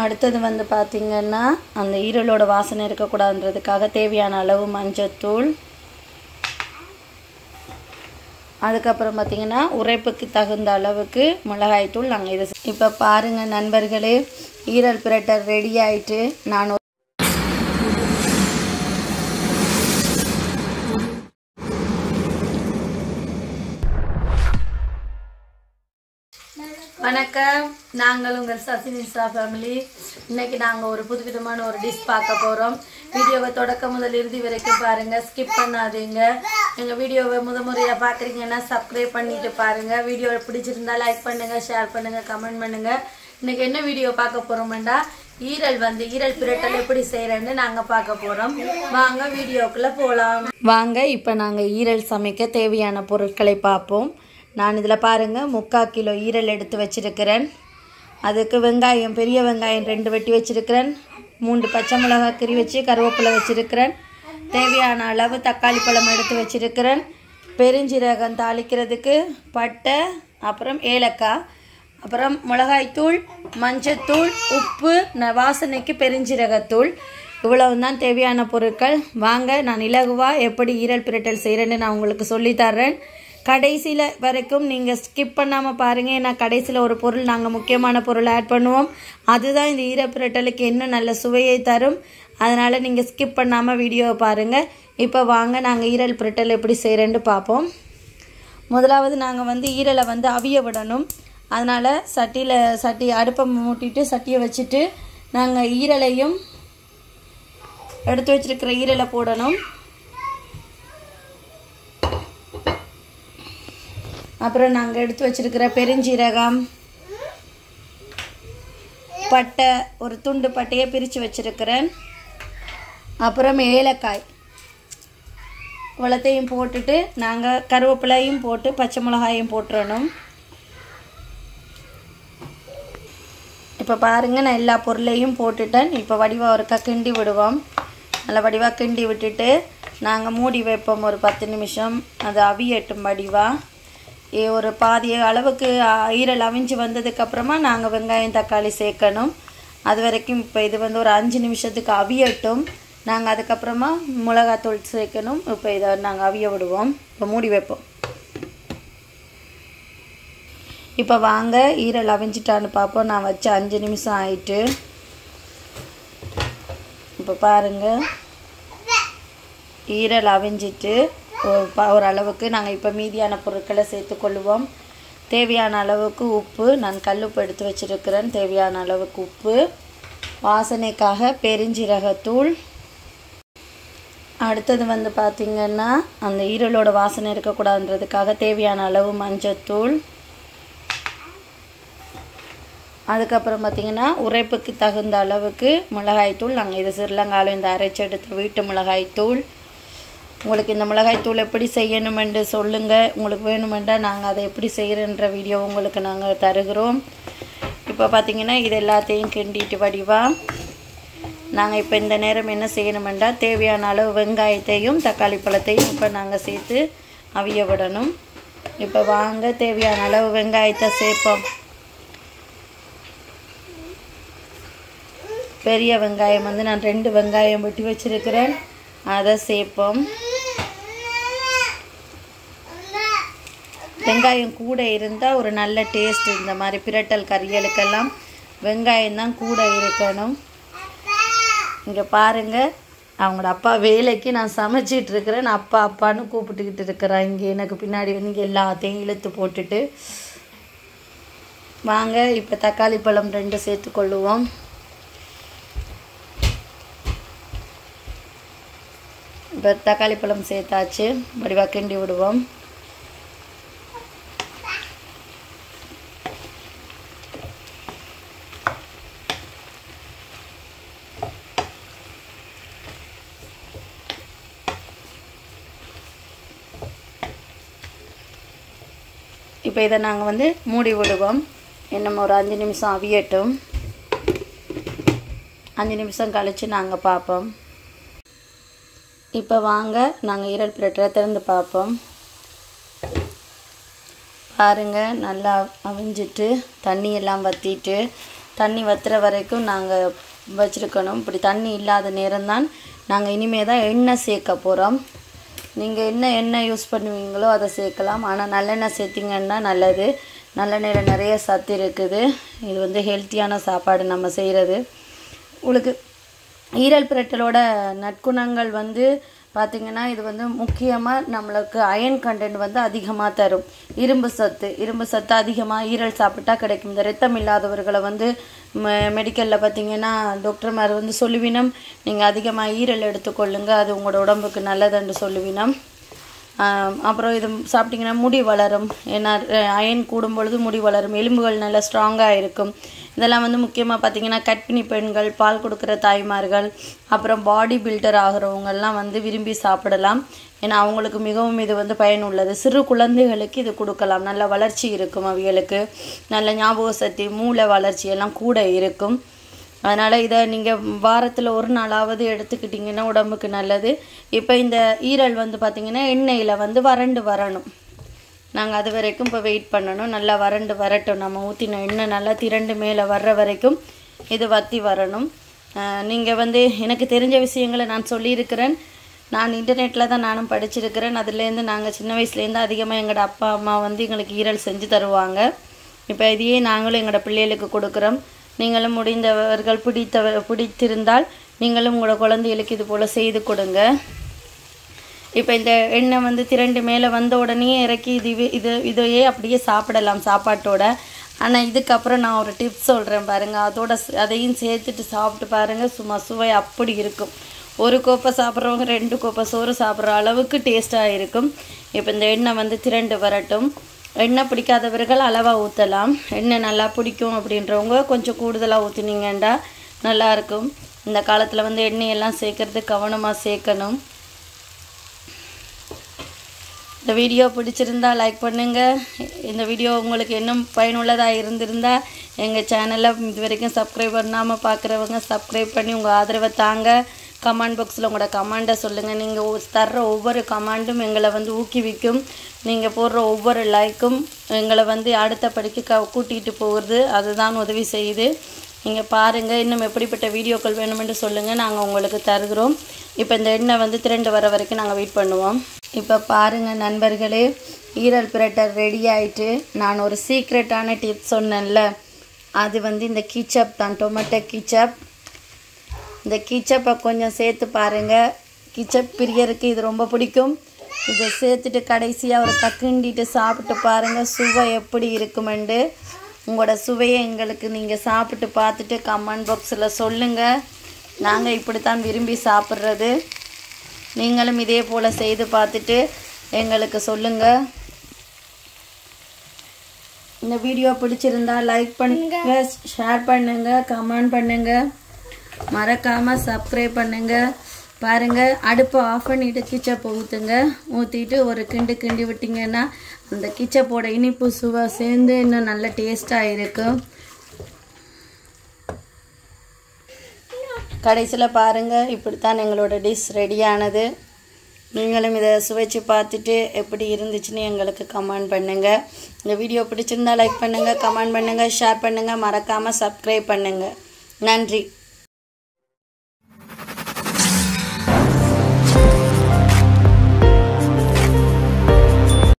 அடுத்தது வந்து பார்த்திங்கன்னா அந்த ஈரலோட வாசனை இருக்கக்கூடாதுன்றதுக்காக தேவையான அளவு மஞ்சத்தூள். அதுக்கப்புறம் பார்த்திங்கன்னா உரைப்புக்கு தகுந்த அளவுக்கு மிளகாய்த்தூள். நாங்கள் இது இப்போ பாருங்கள் நண்பர்களே ஈரல் பிரட்டர் ரெடி ஆயிட்டு நான் வணக்கம். நாங்கள் உங்கள் சசினிசா ஃபேமிலி இன்னைக்கு நாங்கள் ஒரு புதுவிதமான ஒரு டிஷ் பார்க்க போகிறோம் வீடியோவை தொடக்க முதல் இறுதி வரைக்கும் பாருங்கள் ஸ்கிப் பண்ணாதீங்க. எங்கள் வீடியோவை முத முறையாக பார்க்குறீங்கன்னா சப்ஸ்கிரைப் பண்ணிட்டு பாருங்கள் வீடியோ பிடிச்சிருந்தா லைக் பண்ணுங்கள் ஷேர் பண்ணுங்கள் கமெண்ட் பண்ணுங்கள் இன்னைக்கு என்ன வீடியோ பார்க்க போகிறோம்டா ஈரல் வந்து ஈரல் பிரட்டல் எப்படி செய்கிறேன்னு நாங்கள் பார்க்க போகிறோம் வாங்க வீடியோக்குள்ளே போகலாம் வாங்க இப்போ நாங்கள் ஈரல் சமைக்க தேவையான பொருட்களை பார்ப்போம். நான் இதில் பாருங்கள் முக்கால் கிலோ ஈரல் எடுத்து வச்சுருக்கிறேன். அதுக்கு வெங்காயம் பெரிய வெங்காயம் ரெண்டு வெட்டி வச்சுருக்கிறேன். மூன்று பச்சை மிளகாய் கறி வச்சு கருவேப்பிலை வச்சுருக்கிறேன். தேவையான அளவு தக்காளி பழம் எடுத்து வச்சுருக்கிறேன். பெருஞ்சீரகம் தாளிக்கிறதுக்கு பட்டை அப்புறம் ஏலக்காய் அப்புறம் மிளகாய்த்தூள் மஞ்சத்தூள் உப்பு ந- வாசனைக்கு பெருஞ்சீரகத்தூள். இவ்வளவு தான் தேவையான பொருட்கள். வாங்க நான் இலகுவாக எப்படி ஈரல் பிரட்டல் செய்கிறேன்னு நான் உங்களுக்கு சொல்லித்தர்றேன் கடைசியில் வரைக்கும் நீங்கள் ஸ்கிப் பண்ணாமல் பாருங்கள் ஏன்னா கடைசியில் ஒரு பொருள் நாங்கள் முக்கியமான பொருள் ஆட் பண்ணுவோம். அதுதான் இந்த ஈரல் இன்னும் என்ன நல்ல சுவையை தரும். அதனால் நீங்கள் ஸ்கிப் பண்ணாமல் வீடியோவை பாருங்கள் இப்போ வாங்க நாங்கள் ஈரல் பிரட்டல் எப்படி செய்கிறேன்னு பார்ப்போம் முதலாவது நாங்கள் வந்து ஈரலை வந்து அவிய விடணும். அதனால் சட்டியில் சட்டி அடுப்பை மூட்டிட்டு சட்டியை வச்சுட்டு நாங்கள் ஈரலையும் எடுத்து வச்சிருக்கிற ஈரலை போடணும். அப்புறம் நாங்கள் எடுத்து வச்சிருக்கிற பெருஞ்சீரகம் பட்டை ஒரு துண்டு பட்டையை பிரித்து வச்சுருக்கிறேன். அப்புறம் ஏலக்காய். குளத்தையும் போட்டுட்டு நாங்கள் கருவேப்பிலையும் போட்டு பச்சை மிளகாயும் போட்டுறணும். இப்போ பாருங்கள் நான் எல்லா பொருளையும் போட்டுட்டேன். இப்போ வடிவாக ஒருக்கா கிண்டி விடுவோம். நல்லா வடிவாக கிண்டி விட்டுட்டு நாங்கள் மூடி வைப்போம் ஒரு பத்து நிமிஷம். அது அவியட்டும் வடிவாக ஒரு பாதி அளவுக்கு ஈரல் அவிஞ்சு வந்ததுக்கப்புறமா நாங்கள் வெங்காயம் தக்காளி சேர்க்கணும். அது வரைக்கும் இப்போ இது வந்து ஒரு அஞ்சு நிமிஷத்துக்கு அவியட்டும். நாங்கள் அதுக்கப்புறமா மிளகாத்தூள் சேர்க்கணும். இப்போ இதை நாங்கள் அவிய விடுவோம். இப்போ மூடி வைப்போம். இப்போ வாங்க ஈரல் அவிஞ்சிட்டான்னு பார்ப்போம் நான் வச்சு அஞ்சு நிமிஷம் ஆயிட்டு. இப்போ பாருங்கள் ஈரல் அவிஞ்சிட்டு. ஓரளவுக்கு நாங்கள் இப்போ மீதியான பொருட்களை சேர்த்துக்கொள்ளுவோம் தேவையான அளவுக்கு உப்பு நான் கல்லுப்பு எடுத்து வச்சிருக்கிறேன். தேவையான அளவுக்கு உப்பு. வாசனைக்காக பெருஞ்சீரகத்தூள். அடுத்தது வந்து பார்த்திங்கன்னா அந்த ஈரலோட வாசனை இருக்கக்கூடாதுன்றதுக்காக தேவையான அளவு மஞ்சத்தூள். அதுக்கப்புறம் பார்த்திங்கன்னா உரைப்புக்கு தகுந்த அளவுக்கு மிளகாய்த்தூள். நாங்கள் இது சிறிலங்காலம் இந்த அரைச்சி வீட்டு மிளகாய்த்தூள். உங்களுக்கு இந்த மிளகாய்த்தூள் எப்படி செய்யணுமென்று சொல்லுங்கள் உங்களுக்கு வேணுமென்றால் நாங்கள் அதை எப்படி செய்கிறன்ற வீடியோ உங்களுக்கு நாங்கள் தருகிறோம். இப்போ பார்த்திங்கன்னா இது எல்லாத்தையும் கிண்டிட்டு வடிவாக நாங்கள் இப்போ இந்த நேரம் என்ன செய்யணுமென்றால் தேவையான அளவு வெங்காயத்தையும் தக்காளி பழத்தையும் இப்போ நாங்கள் சேர்த்து அவிய விடணும். இப்போ வாங்க தேவையான அளவு வெங்காயத்தை சேர்ப்போம். பெரிய வெங்காயம் வந்து நான் ரெண்டு வெங்காயம் வெட்டி வச்சுருக்கிறேன். அதை சேர்ப்போம் வெங்காயம் கூட இருந்தால் ஒரு நல்ல டேஸ்ட் இந்த மாதிரி பிரட்டல் கறிகளுக்கெல்லாம் வெங்காயம் தான் கூட இருக்கணும். இங்கே பாருங்க அவங்களோட அப்பா வேலைக்கு நான் சமைச்சிட்டு இருக்கிறேன். நான் அப்பா அப்பான்னு கூப்பிட்டுக்கிட்டு இருக்கிறேன் இங்கே எனக்கு பின்னாடி வந்து இங்கே எல்லாத்தையும் இழுத்து போட்டுட்டு. வாங்க இப்போ தக்காளி பழம் ரெண்டு சேர்த்துக்கொள்ளுவோம் இப்போ தக்காளி பழம் சேர்த்தாச்சு. வடிவாக கிண்டி விடுவோம். இப்போ இதை நாங்கள் வந்து மூடி விடுவோம். இன்னும் ஒரு அஞ்சு நிமிஷம் அவியட்டும். அஞ்சு நிமிஷம் கழித்து நாங்கள் பார்ப்போம் இப்போ வாங்க நாங்கள் ஈரல் பிரட்டரை திறந்து பார்ப்போம். பாருங்கள் நல்லா அவிஞ்சிட்டு தண்ணி எல்லாம் வற்றிட்டு தண்ணி வத்துற வரைக்கும் நாங்கள் வச்சுருக்கணும். இப்படி தண்ணி இல்லாத நேரம்தான் நாங்கள் இனிமேல் தான் எண்ணெய் சேர்க்க போகிறோம் நீங்கள் என்ன எண்ணெய் யூஸ் பண்ணுவீங்களோ அதை சேர்க்கலாம். ஆனால் நல்லெண்ணெய் சேர்த்திங்கன்னா நல்லது. நல்லெண்ணெயில் நிறைய சத்து இருக்குது. இது வந்து ஹெல்த்தியான சாப்பாடு நம்ம செய்கிறது உங்களுக்கு ஈரல் பிரட்டலோட நற்குணங்கள் வந்து பார்த்திங்கன்னா இது வந்து முக்கியமாக நம்மளுக்கு அயன் கண்டென்ட் வந்து அதிகமாக தரும். இரும்பு சத்து இரும்பு சத்து அதிகமாக ஈரல் சாப்பிட்டா கிடைக்கும். இந்த ரத்தம் இல்லாதவர்களை வந்து மெடிக்கலில் பார்த்தீங்கன்னா டாக்டர்மார் வந்து சொல்லுவினம் நீங்கள் அதிகமாக ஈரல் எடுத்துக்கொள்ளுங்க அது உங்களோட உடம்புக்கு நல்லதுன்னு சொல்லுவினம். அப்புறம் இது சாப்பிட்டிங்கன்னா முடி வளரும். ஏன்னா அயன் கூடும் பொழுது முடி வளரும். எலும்புகள் நல்லா ஸ்ட்ராங்காக இருக்கும். இதெல்லாம் வந்து முக்கியமாக பார்த்தீங்கன்னா கட்பிணி பெண்கள் பால் கொடுக்குற தாய்மார்கள் அப்புறம் பாடி பில்டர் ஆகிறவங்கெல்லாம் வந்து விரும்பி சாப்பிடலாம். ஏன்னா அவங்களுக்கு மிகவும் இது வந்து பயனுள்ளது. சிறு குழந்தைகளுக்கு இது கொடுக்கலாம். நல்ல வளர்ச்சி இருக்கும் அவைகளுக்கு. நல்ல ஞாபக சக்தி மூளை வளர்ச்சி எல்லாம் கூட இருக்கும். அதனால் இதை நீங்கள் வாரத்தில் ஒரு நாளாவது எடுத்துக்கிட்டிங்கன்னா உடம்புக்கு நல்லது. இப்போ இந்த ஈரல் வந்து பார்த்திங்கன்னா எண்ணெயில் வந்து வறண்டு வரணும். நாங்கள் அது வரைக்கும் இப்போ வெயிட் பண்ணணும். நல்லா வறண்டு வரட்டும். நம்ம ஊற்றின எண்ணெய் நல்லா திரண்டு மேலே வர்ற வரைக்கும் இது வற்றி வரணும். நீங்கள் வந்து எனக்கு தெரிஞ்ச விஷயங்களை நான் சொல்லியிருக்கிறேன். நான் இன்டர்நெட்டில் தான் நானும் படிச்சிருக்கிறேன். அதுலேருந்து நாங்கள் சின்ன வயசுலேருந்து அதிகமாக எங்களோட அப்பா அம்மா வந்து எங்களுக்கு ஈரல் செஞ்சு தருவாங்க. இப்போ இதையே நாங்களும் எங்களோட பிள்ளைகளுக்கு கொடுக்குறோம். நீங்களும் முடிந்தவர்கள் பிடித்தவ பிடித்திருந்தால் நீங்களும் உங்களோட குழந்தைகளுக்கு இது போல் செய்து கொடுங்க. இப்போ இந்த எண்ணெய் வந்து திரண்டு மேலே வந்த உடனே இறக்கி இது இது இதையே அப்படியே சாப்பிடலாம் சாப்பாட்டோட. ஆனால் இதுக்கப்புறம் நான் ஒரு டிப்ஸ் சொல்கிறேன் பாருங்கள் அதோட அதையும் சேர்த்துட்டு சாப்பிட்டு பாருங்கள் சும்மா சுவை அப்படி இருக்கும். ஒரு கோப்பை சாப்பிட்றவங்க ரெண்டு கோப்பை சோறு சாப்பிட்ற அளவுக்கு டேஸ்ட்டாக இருக்கும். இப்போ இந்த எண்ணெய் வந்து திரண்டு வரட்டும். எண்ணெய் பிடிக்காதவர்கள் அளவாக ஊற்றலாம் எண்ணெய் நல்லா பிடிக்கும் அப்படின்றவங்க கொஞ்சம் கூடுதலாக ஊற்றினீங்கண்டா நல்லாயிருக்கும் இந்த காலத்தில் வந்து எண்ணெயெல்லாம் சேர்க்கறது கவனமாக சேர்க்கணும். இந்த வீடியோ பிடிச்சிருந்தா லைக் பண்ணுங்கள் இந்த வீடியோ உங்களுக்கு இன்னும் பயனுள்ளதாக இருந்திருந்தால் எங்கள் சேனலை இது வரைக்கும் சப்ஸ்கிரைப் பண்ணாமல் பார்க்குறவங்க சப்ஸ்கிரைப் பண்ணி உங்கள் ஆதரவை தாங்க. கமெண்ட் பாக்ஸில் உங்களோட கமெண்டை சொல்லுங்கள் நீங்கள் தர்ற ஒவ்வொரு கமெண்டும் எங்களை வந்து ஊக்குவிக்கும். நீங்கள் போடுற ஒவ்வொரு லைக்கும் எங்களை வந்து அடுத்த படிக்கு க கூட்டிகிட்டு போகிறது. அதுதான் உதவி செய்யுது. நீங்கள் பாருங்கள் இன்னும் எப்படிப்பட்ட வீடியோக்கள் வேணுமென்று சொல்லுங்கள் நாங்கள் உங்களுக்கு தருகிறோம். இப்போ இந்த எண்ணெய் வந்து திரண்டு வர வரைக்கும் நாங்கள் வெயிட் பண்ணுவோம். இப்போ பாருங்கள் நண்பர்களே ஈரல் பிரட்டர் ரெடி ஆகிட்டு நான் ஒரு சீக்ரெட்டான டிப் சொன்னேன்ல. அது வந்து இந்த கீச்சப் தான் டொமேட்டோ கீச்சப் இந்த கீச்சப்பை கொஞ்சம் சேர்த்து பாருங்கள் கீச்சப் பிரியருக்கு இது ரொம்ப பிடிக்கும். இதை சேர்த்துட்டு கடைசியாக ஒரு கக்கிண்டிட்டு சாப்பிட்டு பாருங்கள் சுவை எப்படி இருக்குமெண்டு உங்களோட சுவையை எங்களுக்கு நீங்கள் சாப்பிட்டு பார்த்துட்டு கமெண்ட் பாக்ஸில் சொல்லுங்கள் நாங்கள் இப்படித்தான் விரும்பி சாப்பிட்றது. நீங்களும் இதே போல் செய்து பார்த்துட்டு எங்களுக்கு சொல்லுங்கள் இந்த வீடியோ பிடிச்சிருந்தா லைக் பண்ணுங்க ஷேர் பண்ணுங்க கமெண்ட் பண்ணுங்க. மறக்காம சப்ஸ்கிரைப் பண்ணுங்க. பாருங்கள் அடுப்பை ஆஃப் பண்ணிவிட்டு கிச்சப்பை ஊற்றுங்க ஊற்றிட்டு ஒரு கிண்டு கிண்டி விட்டிங்கன்னா அந்த கிச்சப்போட இனிப்பு சுவை சேர்ந்து இன்னும் நல்ல டேஸ்ட்டாக இருக்கும். கடைசியில் பாருங்கள் இப்படித்தான் எங்களோட டிஷ் ரெடியானது நீங்களும் இதை சுவைச்சு பார்த்துட்டு எப்படி இருந்துச்சுன்னு எங்களுக்கு கமெண்ட் பண்ணுங்கள் இந்த வீடியோ பிடிச்சிருந்தா லைக் பண்ணுங்கள் கமெண்ட் பண்ணுங்கள் ஷேர் பண்ணுங்கள் மறக்காமல் சப்ஸ்கிரைப் பண்ணுங்கள் நன்றி.